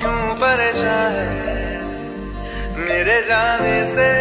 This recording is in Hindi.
क्यों परेशान है? मेरे जाने से